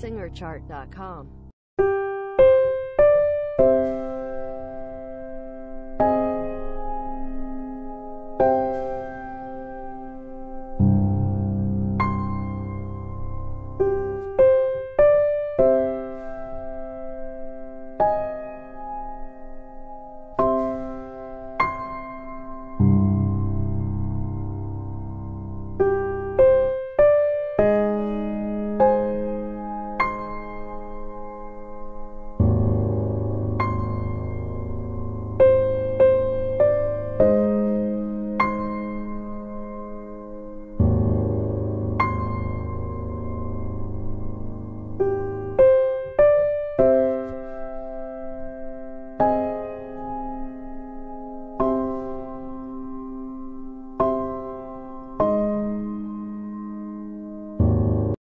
singerchart.com.